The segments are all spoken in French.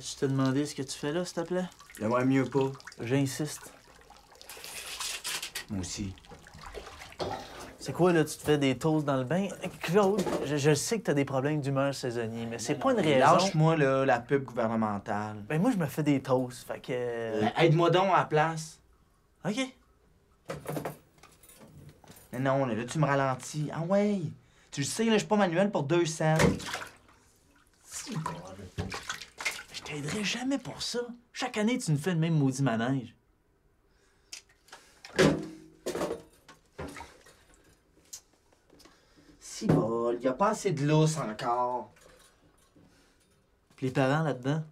Je t'ai demandé ce que tu fais là, s'il te plaît? J'aimerais mieux pas. J'insiste. Moi aussi. C'est quoi, là, tu te fais des toasts dans le bain? Claude, je, je sais que t'as des problèmes d'humeur saisonnier, mais c'est pas une raison. Lâche-moi, là, la pub gouvernementale. Ben, moi, je me fais des toasts, fait que... euh, Ben, Aide-moi donc à la place. OK. Mais non, là, là, tu me ralentis. Ah ouais? Tu le sais, là, je suis pas manuel pour deux cents. T'aiderai jamais pour ça. Chaque année, tu nous fais le même maudit manège. Si bol, y a pas assez de lousse encore. Puis les parents là-dedans?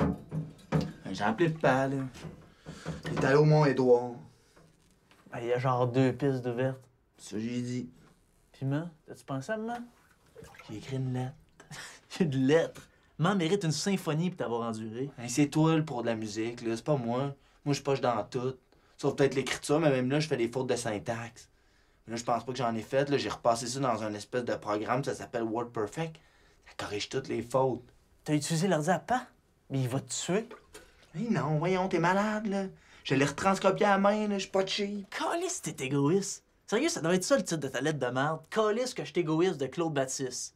Ben, J'ai appelé le père, là. Il est allé au Mont-Édouard. Ben, il y a genre deux pistes d'ouvertes. Ça, j'ai dit. Puis, man, t'as-tu pensé à maman? J'ai écrit une lettre. Une lettre? Maman mérite une symphonie pour t'avoir enduré. Hey, c'est toi, le pour de la musique, là. C'est pas moi. Moi, je poche dans tout. Sauf peut-être l'écriture, mais même là, je fais des fautes de syntaxe. Mais là, je pense pas que j'en ai fait. Là, j'ai repassé ça dans un espèce de programme, ça s'appelle Word Perfect. Ça corrige toutes les fautes. T'as utilisé l'ordi à pas? Mais il va te tuer. Mais non, voyons, t'es malade, là. Je l'ai retranscopié à la main, là. Je suis pas cheap. Calice, t'es égoïste. Sérieux, ça doit être ça le titre de ta lettre de merde. Calice que je suis égoïste de Claude Baptiste.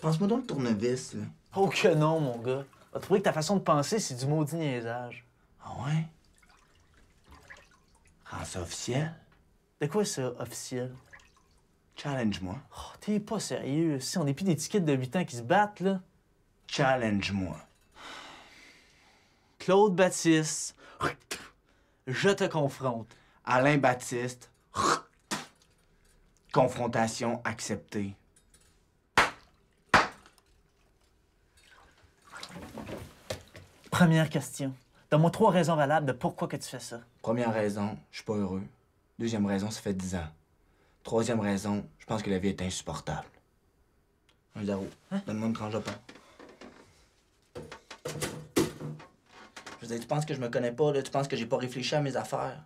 Pense-moi donc le tournevis, là. Oh que non, mon gars. Va trouver que ta façon de penser, c'est du maudit niaisage? Ah ouais? Rends ça officiel. De quoi ça, officiel? Challenge-moi. Oh, t'es pas sérieux. Si on est plus des tickets de 8 ans qui se battent, là. Challenge-moi. Claude Baptiste, je te confronte. Alain Baptiste. Confrontation acceptée. Première question. Donne-moi trois raisons valables de pourquoi que tu fais ça. Première raison, je suis pas heureux. Deuxième raison, ça fait 10 ans. Troisième raison, je pense que la vie est insupportable. Un zéro. Donne-moi une tranche de pain. Je veux dire, tu penses que je me connais pas, là? Tu penses que j'ai pas réfléchi à mes affaires?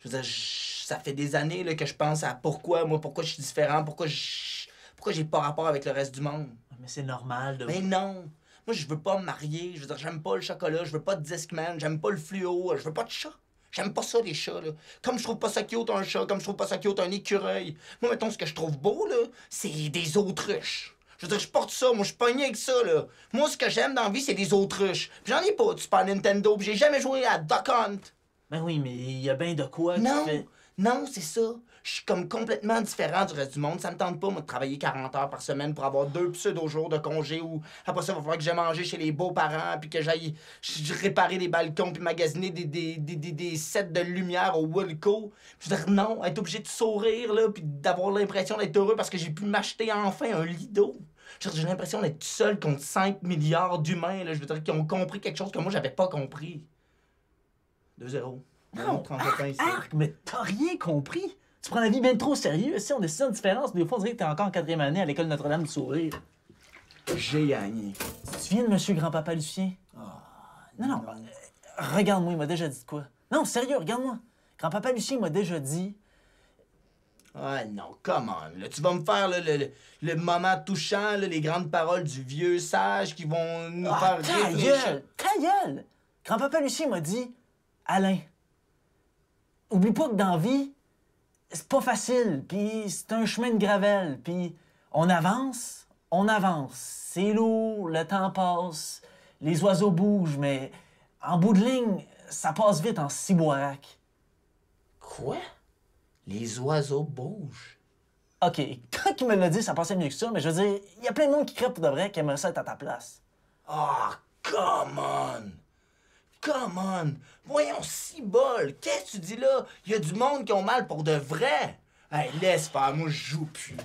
Je veux dire, je- ça fait des années là, que je pense à pourquoi, moi, pourquoi je suis différent, pourquoi je... Pourquoi j'ai pas rapport avec le reste du monde. Mais c'est normal de. Mais non! Moi, je veux pas me marier. Je veux dire, j'aime pas le chocolat, je veux pas de Discman, j'aime pas le fluo, je veux pas de chat. J'aime pas ça, les chats, là. Comme je trouve pas ça cute, un chat, comme je trouve pas ça cute, un écureuil. Moi, mettons, ce que je trouve beau, là, c'est des autruches. Je veux dire, je porte ça, moi, je suis pogné avec ça, là. Moi, ce que j'aime dans la vie, c'est des autruches. J'en ai pas de Super Nintendo, puis j'ai jamais joué à Duck Hunt. Ben oui, mais il y a bien de quoi Non, fait. non, c'est ça. Je suis comme complètement différent du reste du monde. Ça me tente pas, moi, de travailler 40 heures par semaine pour avoir deux pseudo-jours de congé ou après ça, il va falloir que j'aille manger chez les beaux-parents puis que j'aille réparer des balcons puis magasiner des, des, des, des, des sets de lumière au Wilco. Puis je veux dire, non, être obligé de sourire, là, puis d'avoir l'impression d'être heureux parce que j'ai pu m'acheter enfin un lido. Je veux dire, J'ai l'impression d'être tout seul contre 5 milliards d'humains, là, je veux dire, qui ont compris quelque chose que moi, j'avais pas compris. 2-0. Non, ici. Arc, mais t'as rien compris. Tu prends la vie bien trop sérieux. Si on décide une différence, des fois, on dirait que t'es encore en quatrième année à l'école Notre-Dame du Sourire. J'ai gagné. Tu te souviens de Monsieur Grand-Papa Lucien? non, non. euh, Regarde-moi, il m'a déjà dit de quoi. Non, sérieux, regarde-moi. Grand-Papa Lucien m'a déjà dit. Ah non, come on. Là, tu vas me faire là, le, le, le moment touchant, là, les grandes paroles du vieux sage qui vont nous Ah, faire ta réfléchir. gueule! Ta gueule! Grand-papa Lucien m'a dit Alain, oublie pas que dans vie, c'est pas facile, puis c'est un chemin de gravelle, puis on avance, on avance. C'est lourd, le temps passe, les oiseaux bougent, mais en bout de ligne, ça passe vite en ciboirac. Quoi? Les oiseaux bougent. OK, quand il me l'a dit, ça passait mieux que ça, mais je veux dire, il y a plein de monde qui crève pour de vrai qui aimerait ça être à ta place. Ah, come on! Come on! Si bol! Qu'est-ce que tu dis là? Il y a du monde qui ont mal pour de vrai! Hey, laisse faire, moi je joue plus.